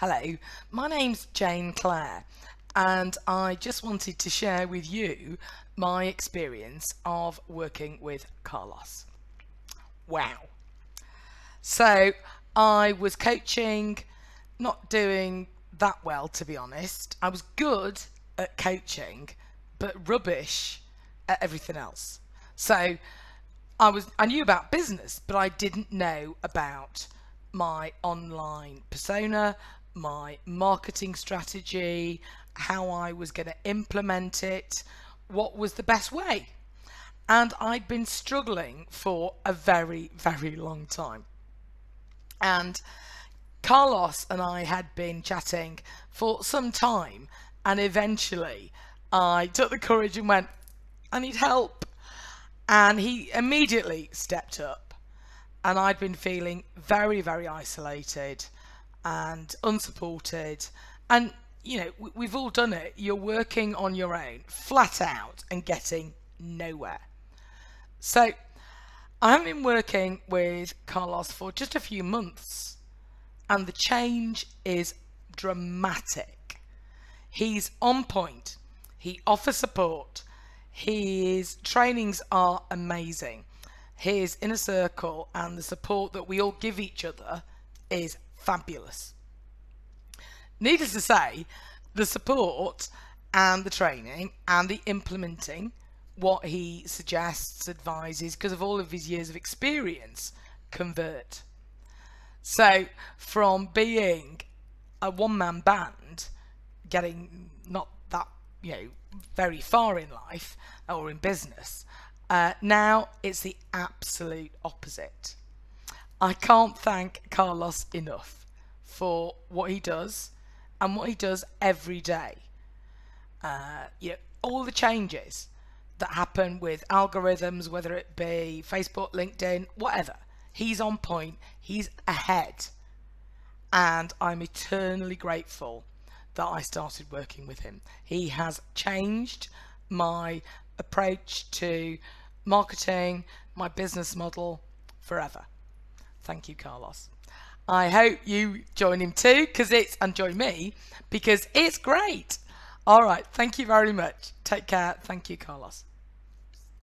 Hello, my name's Jane Clare and I just wanted to share with you my experience of working with Carlos. Wow. So I was coaching, not doing that well to be honest. I was good at coaching but rubbish at everything else. So I was I knew about business but I didn't know about my online persona my marketing strategy, how I was going to implement it, what was the best way. And I'd been struggling for a very, very long time. And Carlos and I had been chatting for some time, and eventually I took the courage and went, I need help. And he immediately stepped up, and I'd been feeling very, very isolated and unsupported. And, you know, we've all done it. You're working on your own, flat out, and getting nowhere. So, I have been working with Carlos for just a few months, and the change is dramatic. He's on point, he offers support, his trainings are amazing. His inner circle and the support that we all give each other is fabulous. Needless to say, the support and the training and the implementing what he suggests, advises, because of all of his years of experience, convert. So, from being a one man band, getting not that, you know, very far in life or in business, uh, now it's the absolute opposite. I can't thank Carlos enough for what he does and what he does every day. Uh, you know, all the changes that happen with algorithms, whether it be Facebook, LinkedIn, whatever. He's on point, he's ahead. And I'm eternally grateful that I started working with him. He has changed my approach to marketing, my business model forever. Thank you, Carlos. I hope you join him too, because it's and join me because it's great. All right. Thank you very much. Take care. Thank you, Carlos.